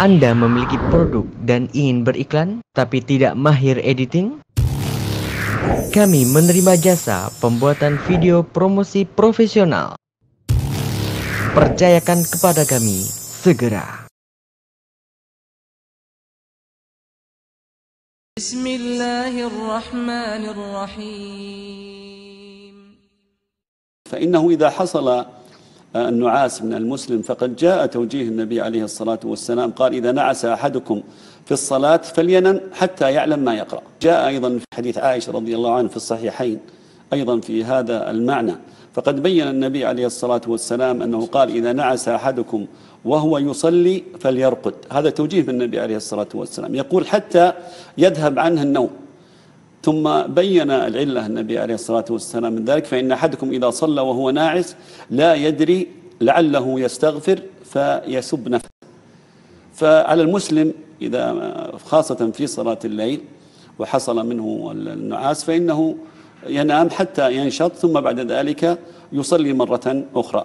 Anda memiliki produk dan ingin beriklan tapi tidak mahir editing? Kami menerima jasa pembuatan video promosi profesional. Percayakan kepada kami segera. بسم الله الرحمن الرحيم فإنه إذا حصل النعاس من المسلم فقد جاء توجيه النبي عليه الصلاة والسلام قال إذا نعس أحدكم في الصلاة فلينم حتى يعلم ما يقرأ. جاء أيضا في حديث عائشة رضي الله عنه في الصحيحين أيضا في هذا المعنى. فقد بين النبي عليه الصلاة والسلام أنه قال إذا نعس أحدكم وهو يصلي فليرقد. هذا توجيه من النبي عليه الصلاة والسلام. يقول حتى يذهب عنه النوم. ثم بين العلة النبي عليه الصلاة والسلام من ذلك فإن أحدكم إذا صلى وهو ناعس لا يدري لعله يستغفر فيسب نفسه. فعلى المسلم إذا خاصة في صلاة الليل وحصل منه النعاس فإنه ينام حتى ينشط ثم بعد ذلك يصلي مرة أخرى.